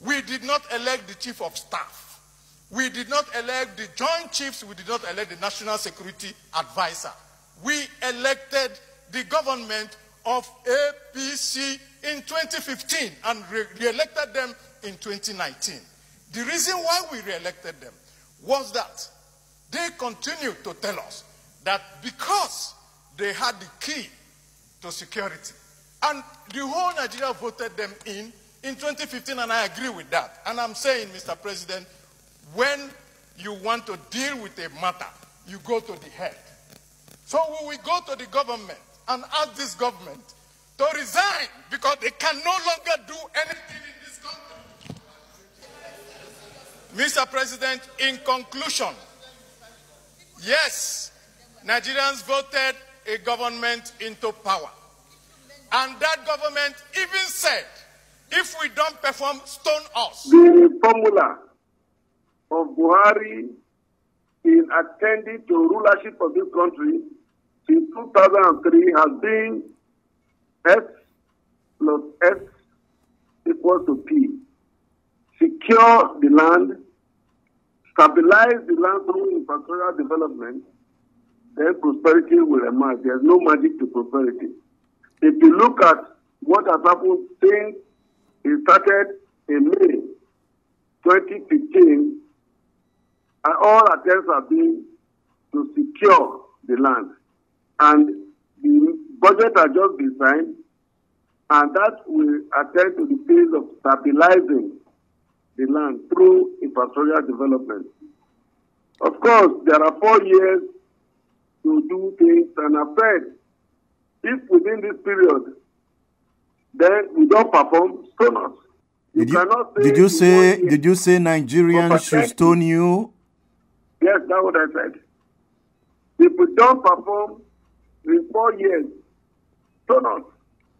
We did not elect the chief of staff. We did not elect the joint chiefs. We did not elect the national security advisor. We elected the government of APC in 2015 and re-elected them in 2019. The reason why we re-elected them was that they continued to tell us that because they had the key to security, and the whole Nigeria voted them in in 2015, and I agree with that. And I'm saying, Mr. President, when you want to deal with a matter, you go to the head. So we will go to the government and ask this government to resign because they can no longer do anything in this country. Mr. President, in conclusion, yes, Nigerians voted a government into power. And that government even said, if we don't perform, stone us. The formula of Buhari in attending to rulership of this country since 2003 has been S plus S equals to P. Secure the land, stabilize the land through infrastructural development, then prosperity will emerge. There's no magic to prosperity. If you look at what has happened since it started in May 2015, and all attempts have been to secure the land. And the budget has just been signed, and that will attend to the phase of stabilizing the land through infrastructural development. Of course, there are four years to do things, and I'm afraid if within this period, then we don't perform, stone us. You did you, did you say did you say Nigerians should stone you? Yes, that's what I said. If we don't perform in four years, stone us.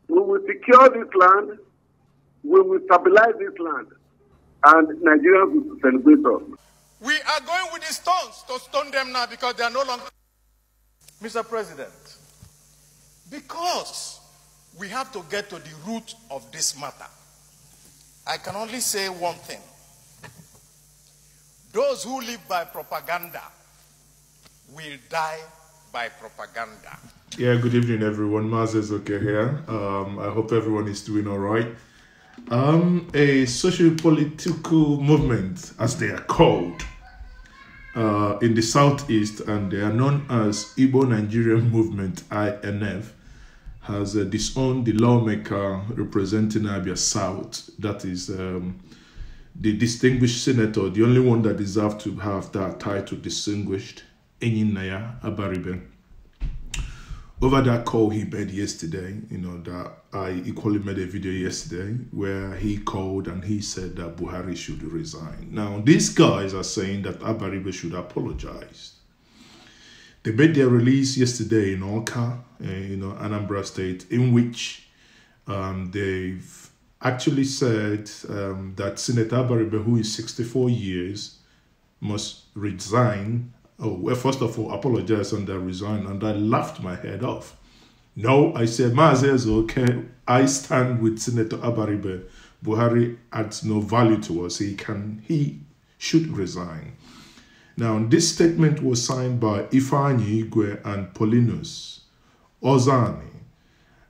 We will secure this land, we will stabilize this land, and Nigerians will celebrate us. We are going with the stones to stone them now because they are no longer. Mr. President, because we have to get to the root of this matter, I can only say one thing. Those who live by propaganda will die by propaganda. Yeah, good evening, everyone. Maazi Ezeoke here. Um, I hope everyone is doing all right. Um, a social political movement, as they are called, uh, in the southeast, and they are known as Igbo Nigerian Movement (INM), has uh, disowned the lawmaker representing Abia South. That is um, the distinguished senator, the only one that deserved to have that title distinguished, Enyinnaya Abaribe. Over that call he made yesterday, you know, that I equally made a video yesterday where he called and he said that Buhari should resign. Now, these guys are saying that Abaribe should apologize. They made their release yesterday in Awka, uh, you know, Anambra State, in which um, they've actually said um, that Senator Abaribe, who is 64 years, must resign. Oh, well, first of all, apologize and then resign. And I laughed my head off. No, I said, Maazi Ezeoke, I stand with Senator Abaribe. Buhari adds no value to us. He can, he should resign. Now, this statement was signed by Ifeanyi Igwe and Paulinus Ozani,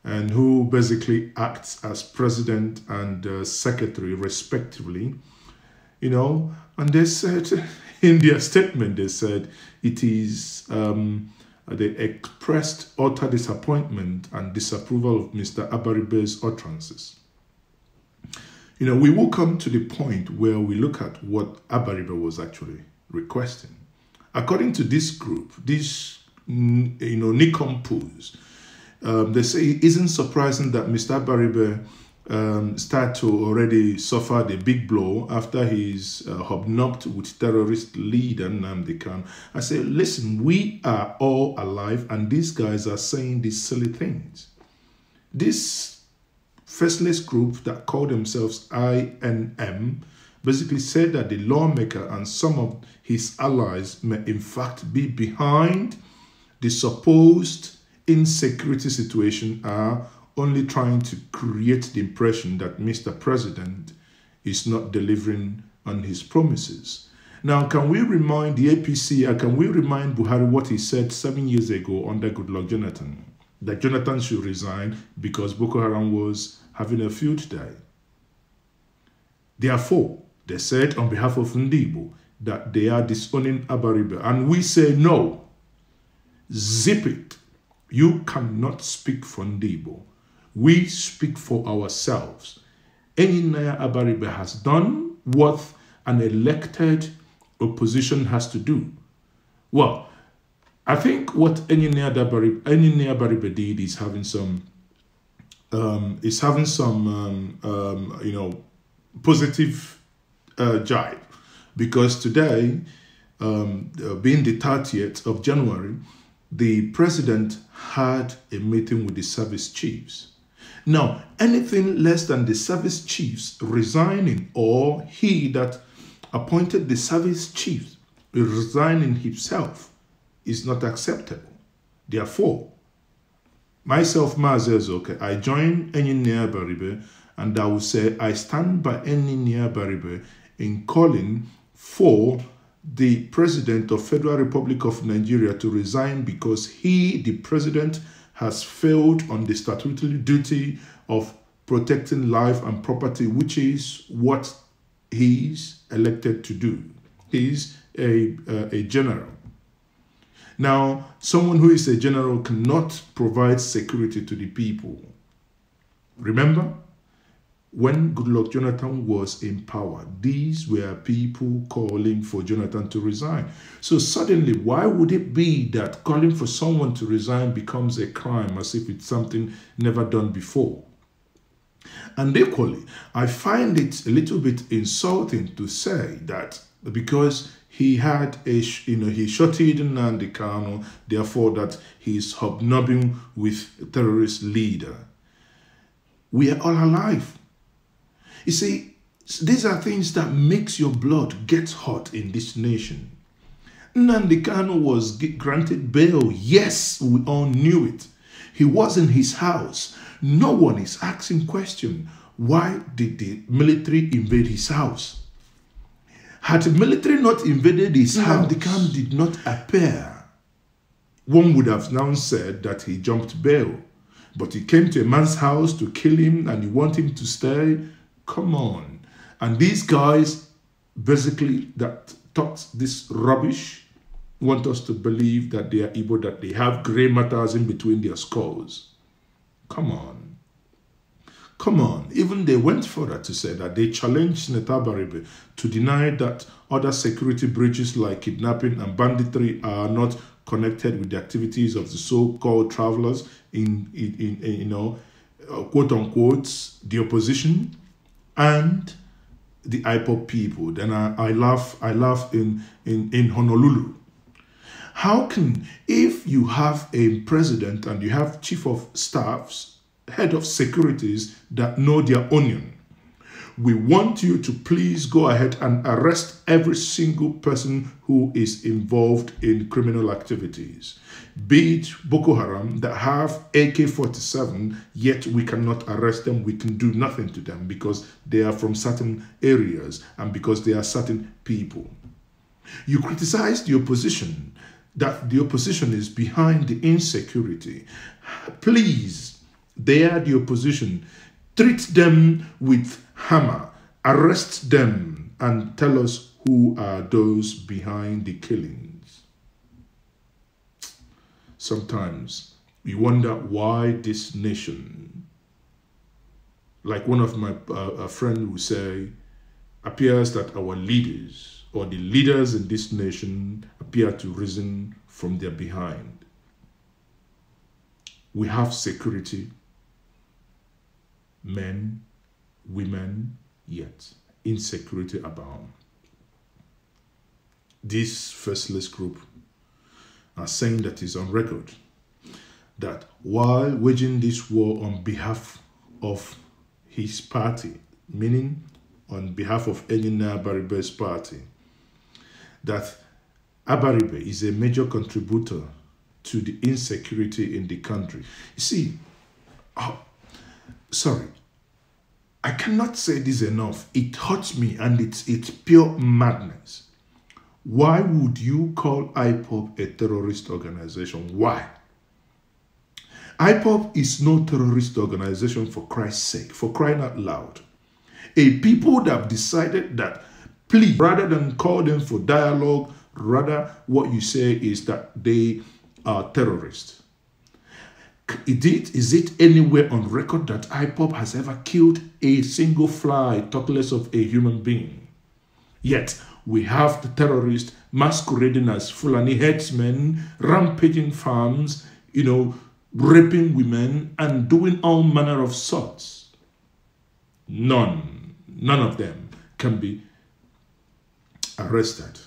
and who basically acts as president and uh, secretary respectively you know. And they said in their statement they said it is um, they expressed utter disappointment and disapproval of mr abaribe's utterances. You know we will come to the point where we look at what abaribe was actually requesting according to this group this you know nicompos um, they say it isn't surprising that Mr. Abaribe um, start to already suffer the big blow after he's uh, hobnobbed with terrorist leader Nnamdi Kanu. I say, listen, we are all alive and these guys are saying these silly things. This faceless group that call themselves INM basically said that the lawmaker and some of his allies may in fact be behind the supposed insecurity situation are only trying to create the impression that Mr. President is not delivering on his promises. Now, can we remind the APC, uh, can we remind Buhari what he said seven years ago under Goodluck Jonathan? That Jonathan should resign because Boko Haram was having a field day. Therefore, they said on behalf of Ndigbo that they are disowning Abaribe. And we say no. Zip it. You cannot speak for Ndigbo. We speak for ourselves. Enyinnaya Abaribe has done what an elected opposition has to do. Well, I think what Enyinnaya Abaribe did is having some um, is having some um, um, you know positive uh, jibe because today, um, uh, being the 30th of January, the president had a meeting with the service chiefs. Now, anything less than the service chiefs resigning or he that appointed the service chiefs resigning himself is not acceptable. Therefore, myself, Maazi Ezeoke, I join Enyinnaya Abaribe and I will say I stand by Enyinnaya Abaribe in calling for the president of Federal Republic of Nigeria to resign because he, the president, has failed on the statutory duty of protecting life and property, which is what he's elected to do. He's a, uh, a general. Now, someone who is a general cannot provide security to the people. Remember, when Goodluck Jonathan was in power, these were people calling for Jonathan to resign. So suddenly, why would it be that calling for someone to resign becomes a crime as if it's something never done before? And equally, I find it a little bit insulting to say that because he had a, you know, he shot Nnamdi therefore that he is hobnobbing with a terrorist leader. We are all alive. You see, these are things that makes your blood get hot in this nation. Nnamdi Kanu was granted bail. Yes, we all knew it. He was in his house. No one is asking question. Why did the military invade his house? Had the military not invaded his house, the Kanu did not appear. One would have now said that he jumped bail. But he came to a man's house to kill him and you want him to stay. Come on. And these guys, basically, that talk this rubbish, want us to believe that they are evil, that they have grey matters in between their skulls. Come on. Come on. Even they went further to say that they challenged Netabaribe to deny that other security breaches like kidnapping and banditry are not connected with the activities of the so-called travelers in, in, in, in you know, uh, quote unquote, the opposition and the IPOB people. Then I, I laugh, I laugh in, in, in Honolulu. How can, if you have a president and you have chief of staffs, head of securities that know their onion, we want you to please go ahead and arrest every single person who is involved in criminal activities. Be it Boko Haram that have AK 47, yet we cannot arrest them, we can do nothing to them because they are from certain areas and because they are certain people. You criticize the opposition that the opposition is behind the insecurity. Please, they are the opposition. Treat them with hammer, arrest them, and tell us who are those behind the killings. Sometimes we wonder why this nation, like one of my uh, friend would say, appears that our leaders or the leaders in this nation appear to risen from their behind. We have security, men, women, yet insecurity abound. This faceless group are saying that is on record that while waging this war on behalf of his party, meaning on behalf of Enyinnaya Abaribe's party, that Abaribe is a major contributor to the insecurity in the country. You see, uh, sorry, I cannot say this enough. It hurts me and it's, it's pure madness. Why would you call IPOB a terrorist organization? Why? IPOB is no terrorist organization for Christ's sake, for crying out loud. A people that have decided that, please, rather than call them for dialogue, rather what you say is that they are terrorists. Indeed, is it anywhere on record that IPOB has ever killed a single fly, talk of a human being? Yet, we have the terrorists masquerading as Fulani headsmen, rampaging farms, you know, raping women, and doing all manner of sorts. None, none of them can be arrested.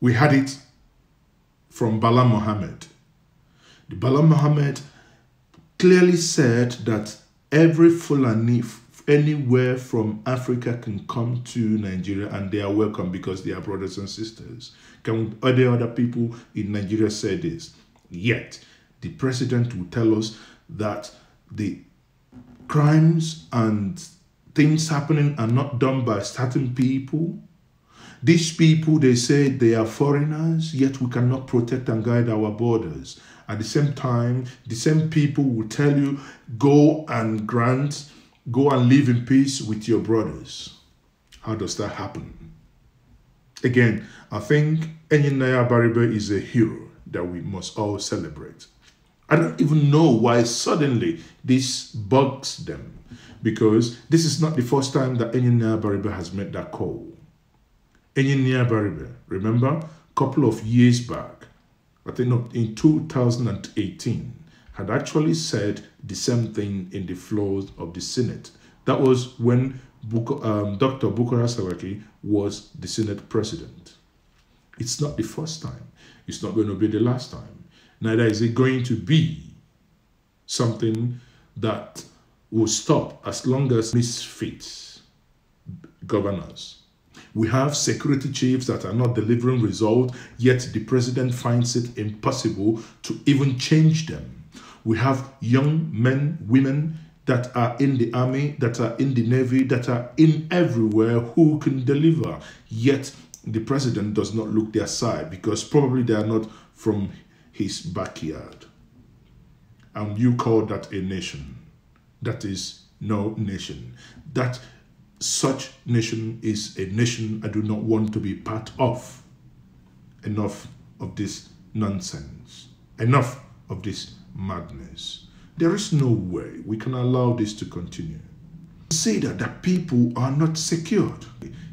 We had it from Bala Mohammed. The Bala Mohammed clearly said that every Fulani anywhere from Africa can come to Nigeria and they are welcome because they are brothers and sisters. Can other other people in Nigeria say this? Yet the president will tell us that the crimes and things happening are not done by certain people. These people, they say they are foreigners, yet we cannot protect and guide our borders. At the same time, the same people will tell you, go and grant, go and live in peace with your brothers. How does that happen? Again, I think Enyinnaya Abaribe is a hero that we must all celebrate. I don't even know why suddenly this bugs them because this is not the first time that Enyinnaya Abaribe has made that call. Enyinnaya Abaribe, remember, a couple of years back, I think in 2018, had actually said the same thing in the floors of the Senate. That was when Buko, um, Dr. Bukola Saraki was the Senate president. It's not the first time. It's not going to be the last time. Neither is it going to be something that will stop as long as misfits governors we have security chiefs that are not delivering results, yet the president finds it impossible to even change them. We have young men, women that are in the army, that are in the navy, that are in everywhere who can deliver. Yet the president does not look their side because probably they are not from his backyard. And you call that a nation. That is no nation. That such nation is a nation I do not want to be part of. Enough of this nonsense. Enough of this madness. There is no way we can allow this to continue. Consider that the people are not secured.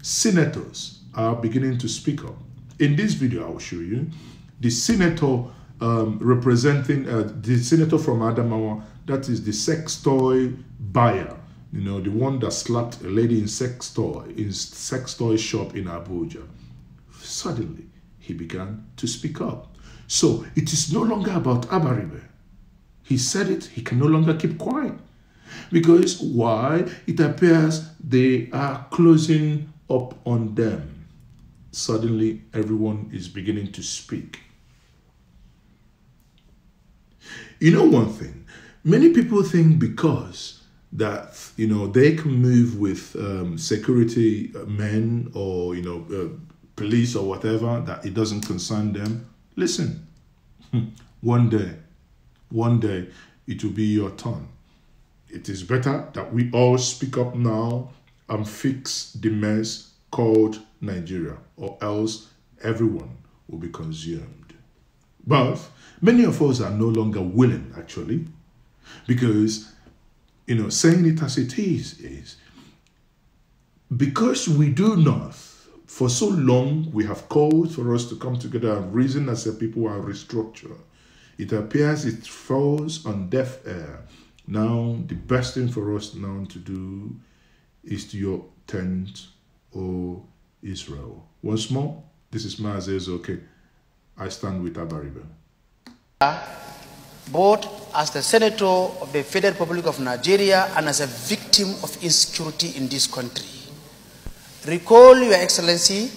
Senators are beginning to speak up. In this video, I will show you the senator um, representing uh, the senator from Adamawa, that is the sex toy buyer you know, the one that slapped a lady in sex toy, in sex toy shop in Abuja. Suddenly, he began to speak up. So it is no longer about Abaribe. He said it, he can no longer keep quiet. Because why? It appears they are closing up on them. Suddenly, everyone is beginning to speak. You know one thing? Many people think because that you know they can move with um, security men or you know uh, police or whatever that it doesn't concern them. Listen one day one day it will be your turn. It is better that we all speak up now and fix the mess called nigeria or else everyone will be consumed. But many of us are no longer willing actually because you know, saying it as it is, is because we do not, for so long we have called for us to come together and reason as a people and restructure. It appears it falls on deaf ear. Now, the best thing for us now to do is to your tent, O Israel. Once more, this is Maazi Ezeoke. I stand with Abariba ah. Both as the senator of the Federal Republic of Nigeria and as a victim of insecurity in this country. Recall, Your Excellency,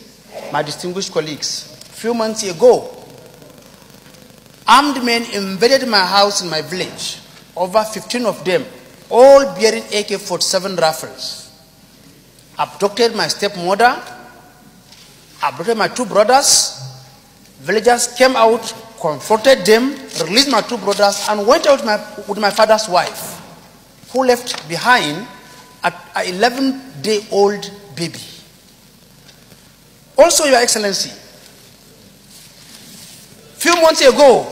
my distinguished colleagues, a few months ago, armed men invaded my house in my village. Over 15 of them all bearing AK-47 rifles, abducted my stepmother, abducted my two brothers. Villagers came out, confronted them, released my two brothers, and went out with my, with my father's wife, who left behind an 11-day-old baby. Also, Your Excellency, few months ago,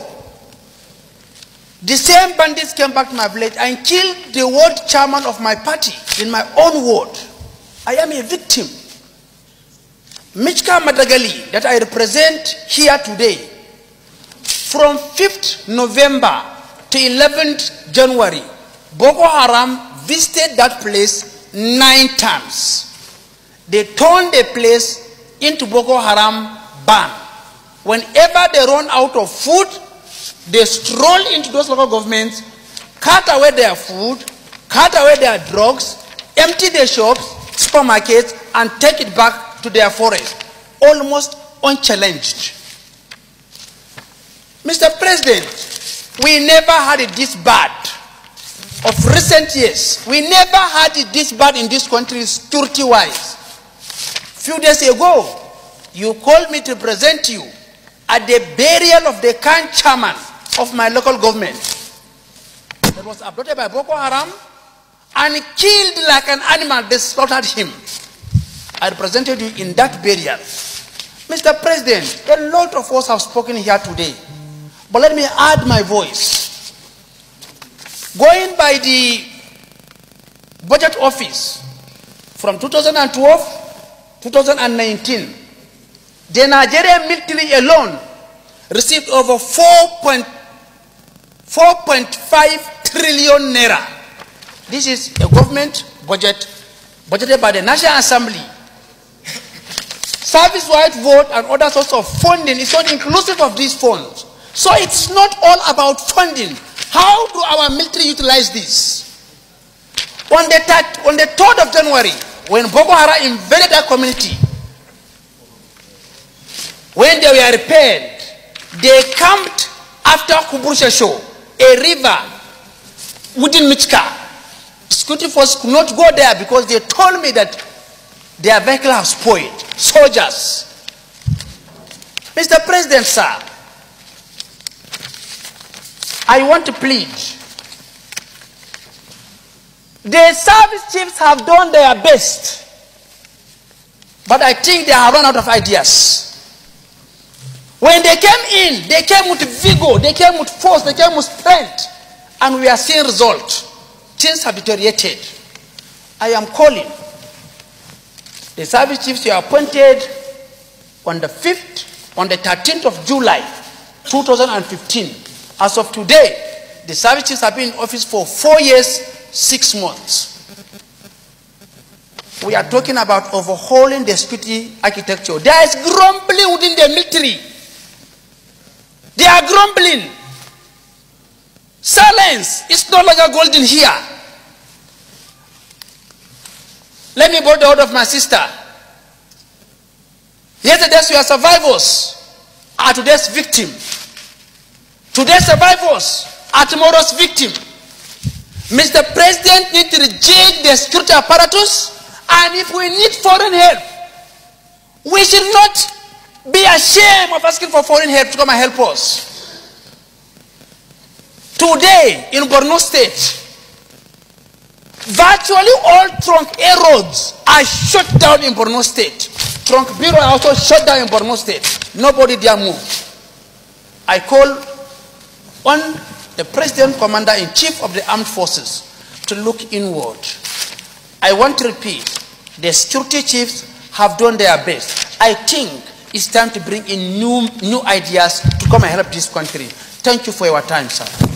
the same bandits came back to my village and killed the ward chairman of my party in my own ward. I am a victim. Michika Madagali, that I represent here today, from 5th November to 11th January, Boko Haram visited that place nine times. They turned the place into Boko Haram ban. Whenever they run out of food, they stroll into those local governments, cut away their food, cut away their drugs, empty their shops, supermarkets, and take it back to their forest, almost unchallenged. Mr. President, we never had it this bad. Of recent years, we never had it this bad in this country security-wise. Few days ago, you called me to present you at the burial of the Khan chairman of my local government that was abducted by Boko Haram and killed like an animal. They slaughtered him. I represented you in that burial. Mr. President, a lot of us have spoken here today, but let me add my voice. Going by the budget office from 2012 2019, the Nigerian military alone received over 4.5 trillion naira. This is a government budget budgeted by the National Assembly. Service-wide vote and other sorts of funding is not inclusive of these funds. So it's not all about funding. How do our military utilize this? On the, on the 3rd of January, when Boko Haram invaded that community, when they were repaired, they camped after Kubrusha show, a river within Michika. Security force could not go there because they told me that their vehicle has spoiled. Soldiers. Mr. President, sir, I want to plead. The service chiefs have done their best, but I think they have run out of ideas. When they came in, they came with vigor, they came with force, they came with strength, and we are seeing results. Things have deteriorated. I am calling the service chiefs were appointed on the 5th, on the 13th of July 2015. As of today, the service chiefs have been in office for four years, six months. We are talking about overhauling the security architecture. There is grumbling within the military. They are grumbling. Silence is no longer golden here. Let me borrow the word of my sister. Yesterday's we are survivors are today's victim. Today's survivors are tomorrow's victim. Mr. President need to reject the security apparatus and if we need foreign help, we should not be ashamed of asking for foreign help to come and help us. Today in Borno State, virtually all trunk A roads are shut down in Borno State. Trunk B road are also shut down in Borno State. Nobody dare move. I call on the President Commander in Chief of the Armed Forces to look inward. I want to repeat, the security chiefs have done their best. I think it's time to bring in new, new ideas to come and help this country. Thank you for your time, sir.